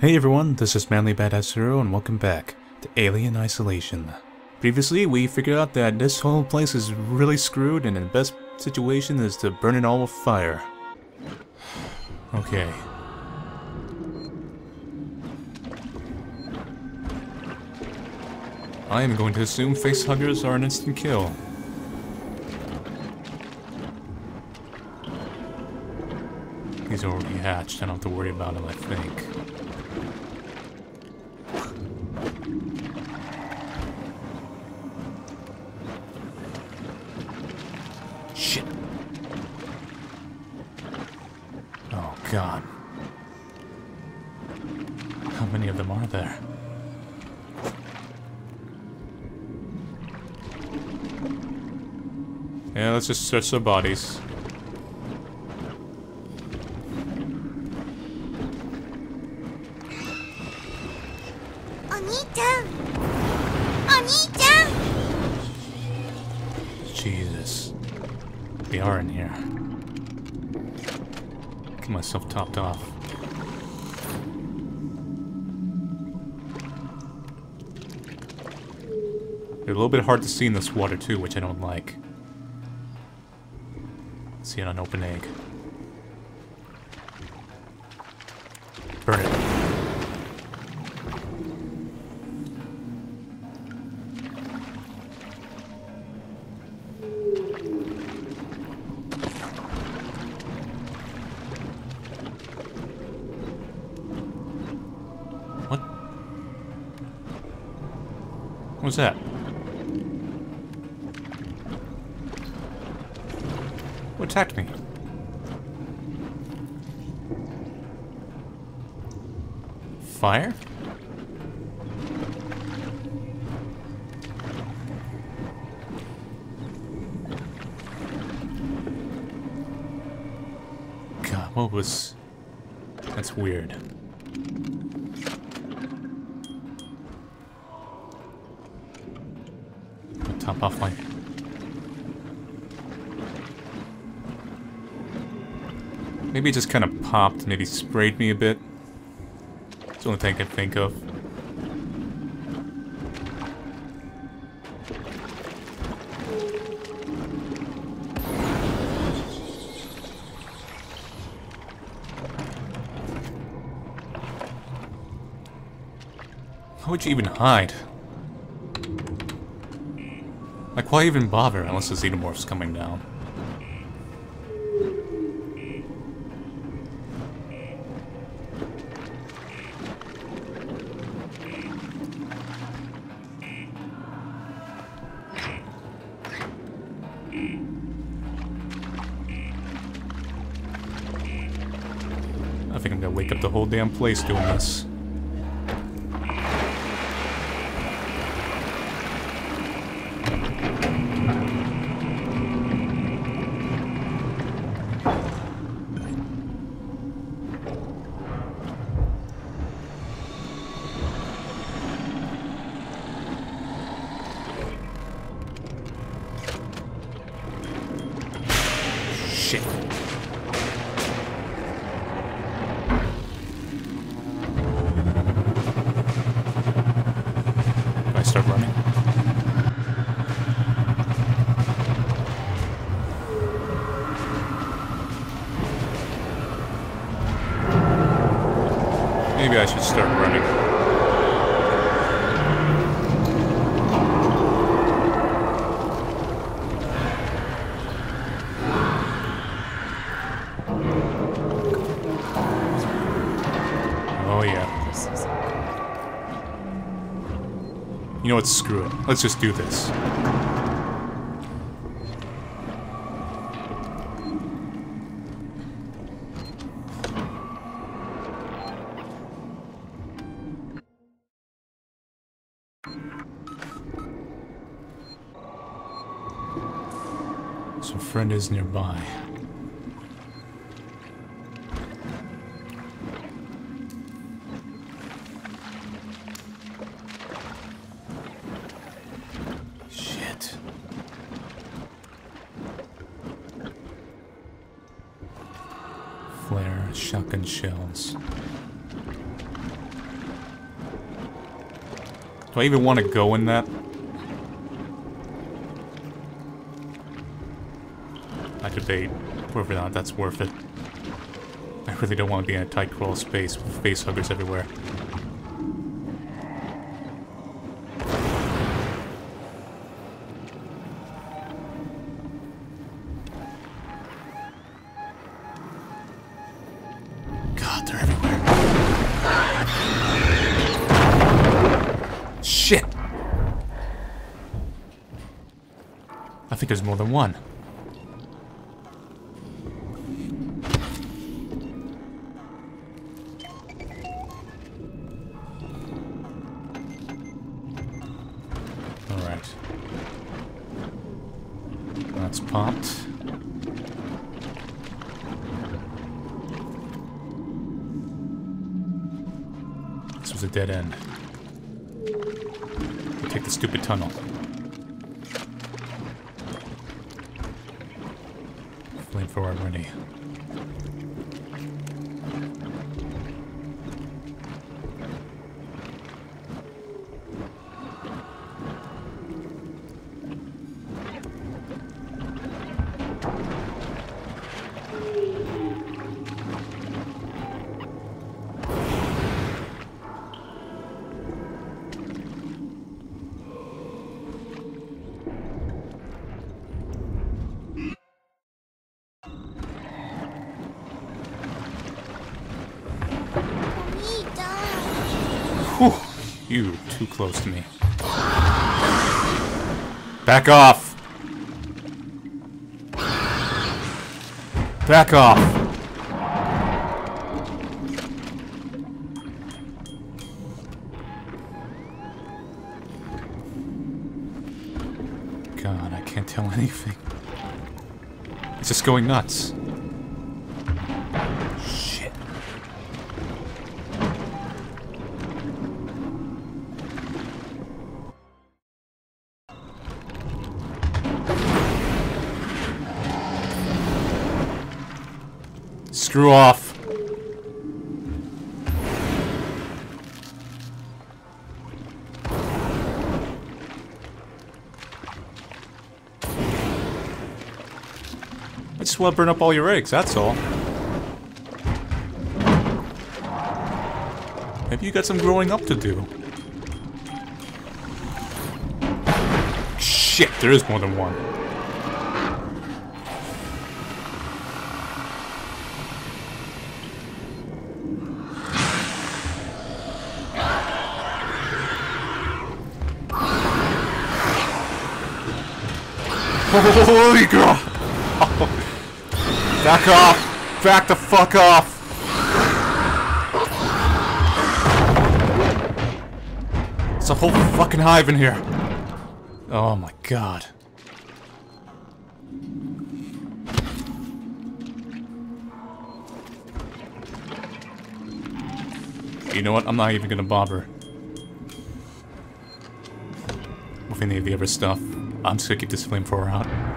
Hey everyone, this is Manly Badass Hero and welcome back to Alien Isolation. Previously, we figured out that this whole place is really screwed and the best situation is to burn it all with fire. Okay. I am going to assume facehuggers are an instant kill. He's already hatched, I don't have to worry about him, I think. Shit. Oh, God. How many of them are there? Yeah, let's just search their bodies. Topped off. They're a little bit hard to see in this water too, which I don't like. See an on open egg. Was that? What attacked me? Fire? God, what was... That's weird. My... Maybe it just kind of popped, maybe sprayed me a bit. It's the only thing I can think of. How would you even hide? Like, why even bother unless the xenomorph's coming down? I think I'm gonna wake up the whole damn place doing this. Maybe I should start running. Oh yeah. You know what? Screw it. Let's just do this. friend is nearby. Shit. Flare, shotgun shells. Do I even want to go in that? Debate whether or not that's worth it. I really don't want to be in a tight crawl space with face huggers everywhere. This was a dead end. We'll take the stupid tunnel. Flamethrower ready. We You too close to me. Back off! Back off! God, I can't tell anything. It's just going nuts. Screw off. I just want to burn up all your eggs, that's all. Maybe you got some growing up to do. Shit, there is more than one. Holy girl! Back off! Back the fuck off! It's a whole fucking hive in here. Oh my god. You know what? I'm not even gonna bother. With any of the other stuff. I'm just gonna keep this flamethrower out.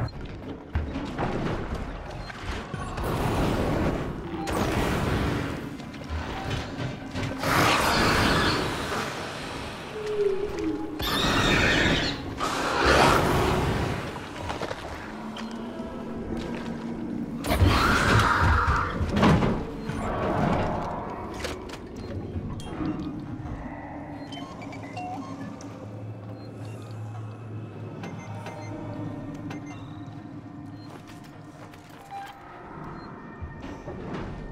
Alright.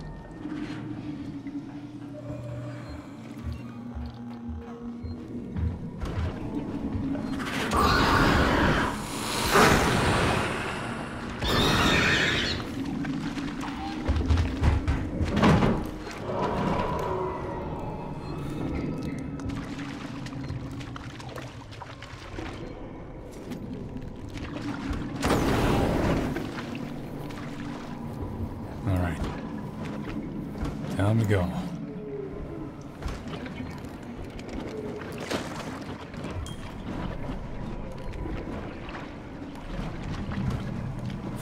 Down we go.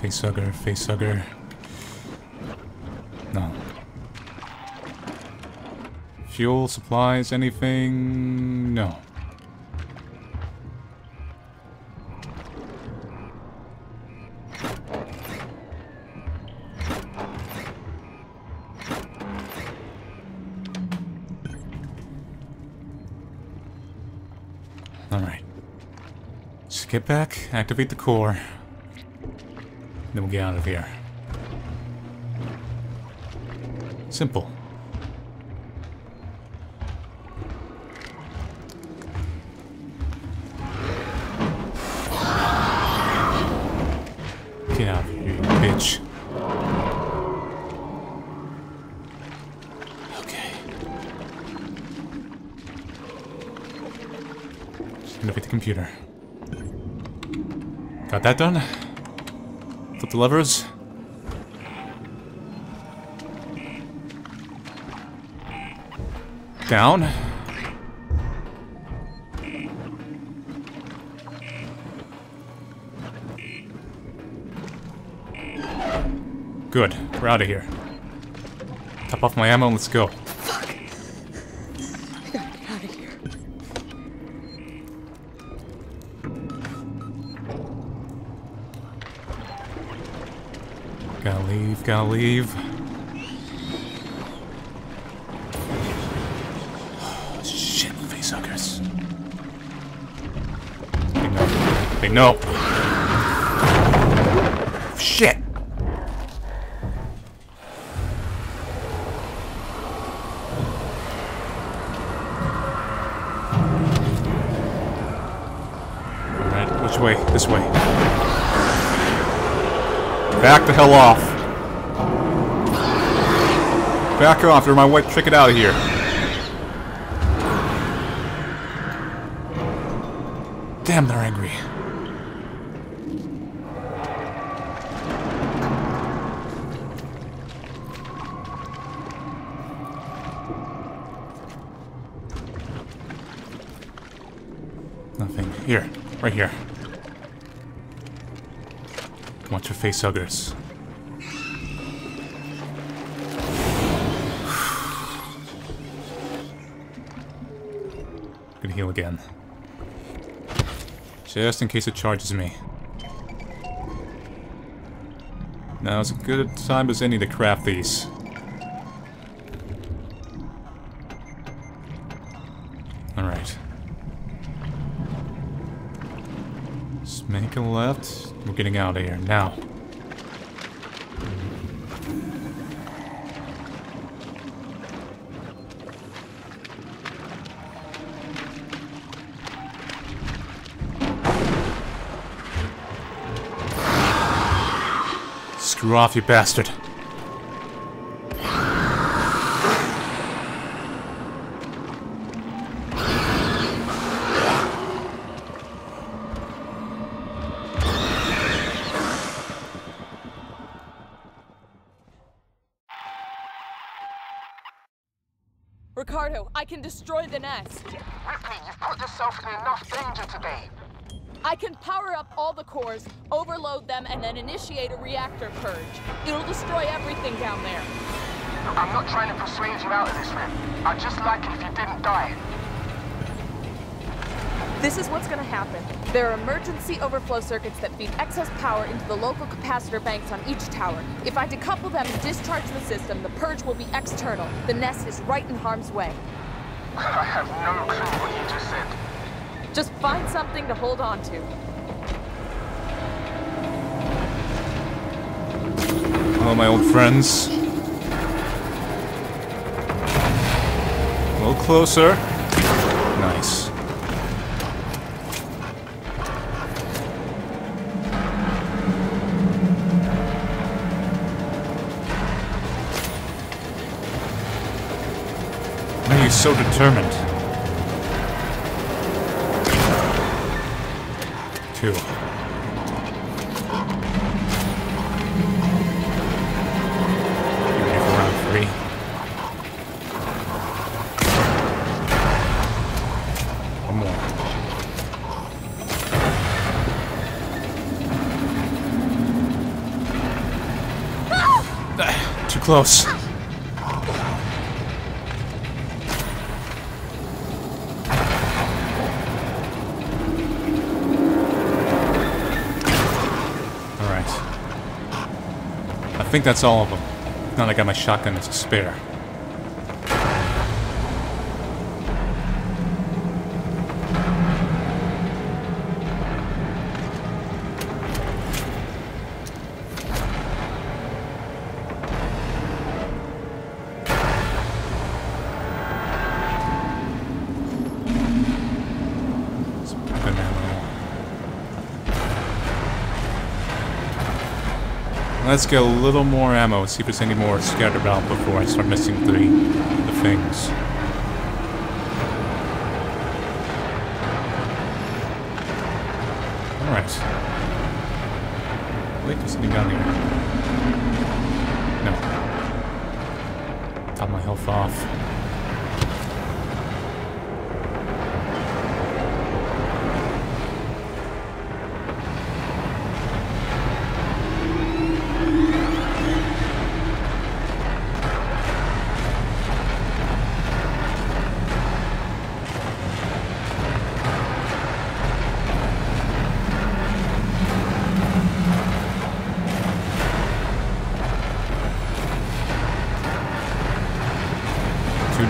Facehugger, facehugger. No. Fuel, supplies, anything? No. Get back, activate the core. Then we'll get out of here. Simple. Get out of here, you bitch. Okay. Just gonna the computer. Got that done? Flip the levers. Down. Good. We're out of here. Top off my ammo and let's go. I gotta get out of here. Gotta leave, gotta leave. Shit, facehuggers. They know. They know. Back the hell off. Back off, or my white trick it out of here. Damn, they're angry. Nothing. Here. Right here. Watch your face huggers. Gonna heal again. Just in case it charges me. Now it's a good time as any to craft these. Alright. Just make a left. We're getting out of here now. Screw off, you bastard. Ricardo, I can destroy the nest. Ripley, you've put yourself in enough danger today. I can power up all the cores, overload them, and then initiate a reactor purge. It'll destroy everything down there. Look, I'm not trying to persuade you out of this, Rip. I'd just like it if you didn't die. This is what's gonna happen. There are emergency overflow circuits that feed excess power into the local capacitor banks on each tower. If I decouple them and discharge the system, the purge will be external. The nest is right in harm's way. I have no clue what you just said. Just find something to hold on to. Hello, my old friends. A little closer. Nice. So determined? Two. You ready for round three? One more. Ah, Too close. Alright. I think that's all of them. Now I got my shotgun as a spare. Let's get a little more ammo, see if there's any more scattered about before I start missing the, the things. Alright. Wait, there's something down here. No. Top my health off.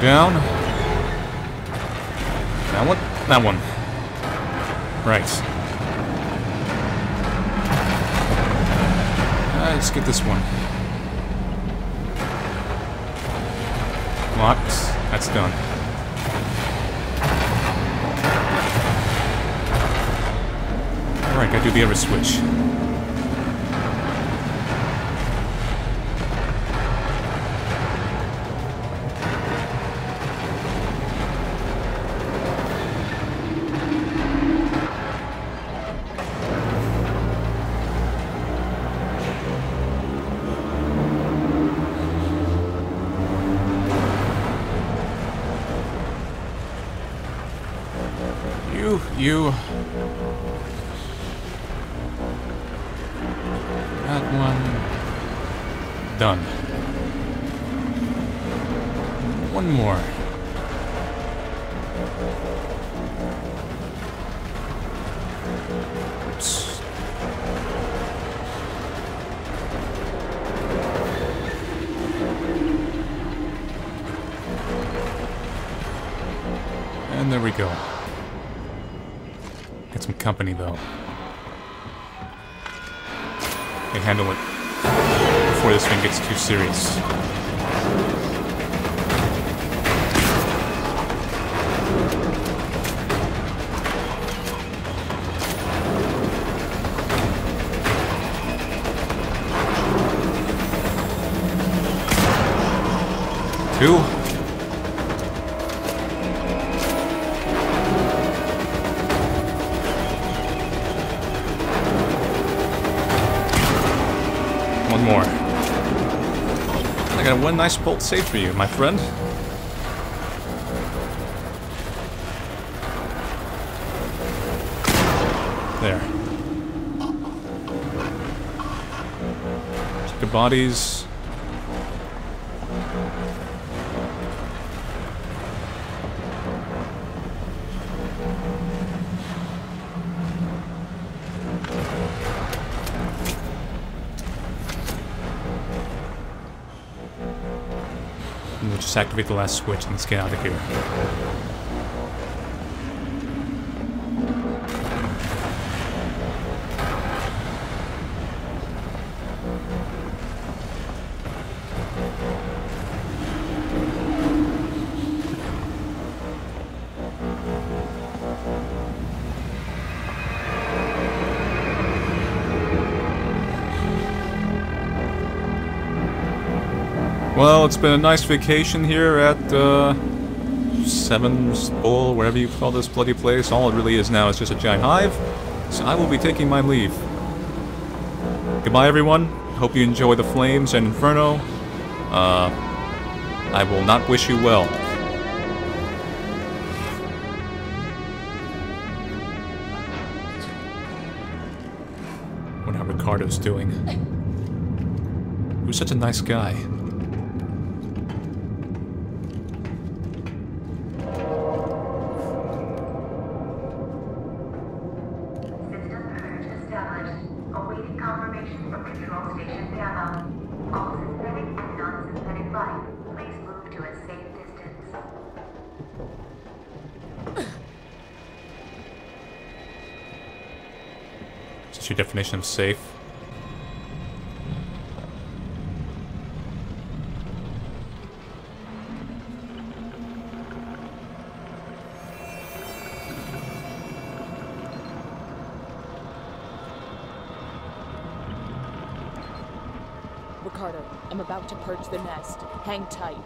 Down. That one? That one. Right. Uh, let's get this one. Locked. That's done. Alright, gotta do the other switch. You. That one. Done. One more. Oops. And there we go. Get some company, though. Can handle it before this thing gets too serious. Two. One more. I got one nice bolt saved for you, my friend. There. Check the bodies. Just activate the last switch and let's get out of here. Well, it's been a nice vacation here at uh, Seven's Bowl, wherever you call this bloody place. All it really is now is just a giant hive. So I will be taking my leave. Goodbye, everyone. Hope you enjoy the flames and inferno. Uh, I will not wish you well. Wonder how Ricardo's doing. He was such a nice guy. Your safe? Ricardo, I'm about to purge the nest. Hang tight.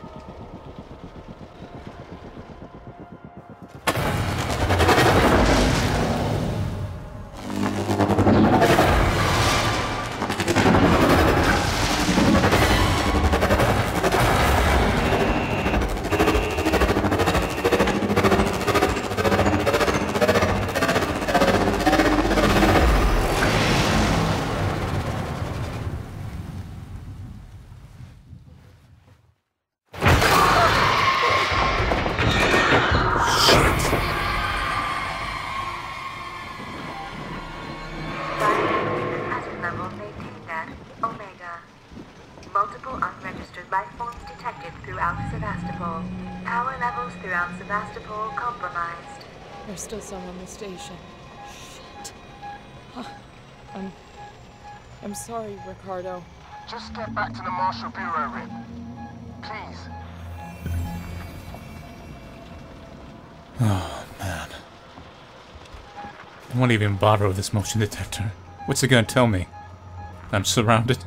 There's still some on the station. Shit. Huh. I'm. I'm sorry, Ricardo. Just get back to the Marshal Bureau, Rip. Please. Oh, man. I won't even bother with this motion detector. What's it gonna tell me? I'm surrounded?